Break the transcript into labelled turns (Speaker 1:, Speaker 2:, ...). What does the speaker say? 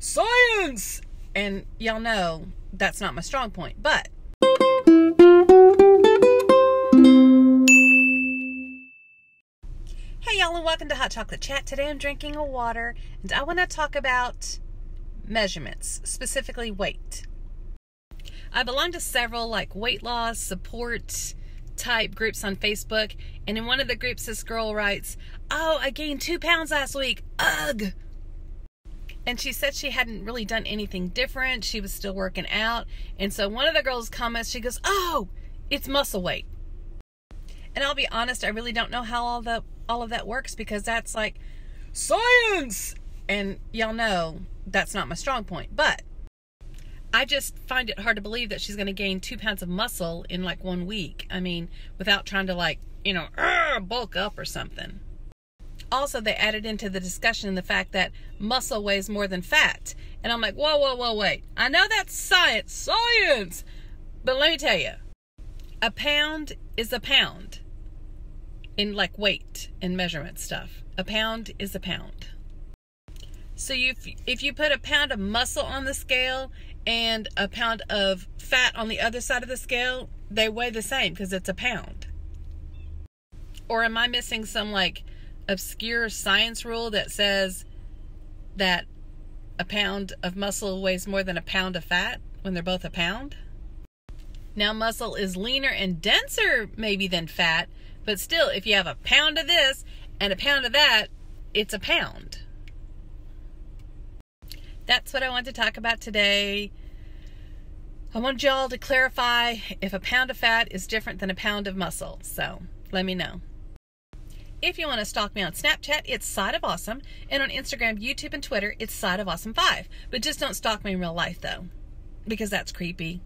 Speaker 1: science! And y'all know that's not my strong point, but. Hey y'all, and welcome to Hot Chocolate Chat. Today I'm drinking a water, and I want to talk about measurements, specifically weight. I belong to several like weight loss support type groups on Facebook, and in one of the groups, this girl writes, Oh, I gained two pounds last week. Ugh. And she said she hadn't really done anything different. She was still working out. And so one of the girls comments, she goes, Oh, it's muscle weight. And I'll be honest, I really don't know how all the all of that works because that's like science. And y'all know that's not my strong point. But I just find it hard to believe that she's going to gain two pounds of muscle in like one week. I mean, without trying to like, you know, bulk up or something. Also, they added into the discussion the fact that muscle weighs more than fat. And I'm like, whoa, whoa, whoa, wait. I know that's science, science. But let me tell you, a pound is a pound in like weight and measurement stuff. A pound is a pound. So if if you put a pound of muscle on the scale and a pound of fat on the other side of the scale, they weigh the same because it's a pound. Or am I missing some like obscure science rule that says that a pound of muscle weighs more than a pound of fat when they're both a pound? Now, muscle is leaner and denser, maybe, than fat, but still, if you have a pound of this and a pound of that, it's a pound that's what I want to talk about today. I want y'all to clarify if a pound of fat is different than a pound of muscle. So let me know. If you want to stalk me on Snapchat, it's Side of Awesome. And on Instagram, YouTube, and Twitter, it's Side of Awesome 5. But just don't stalk me in real life, though, because that's creepy.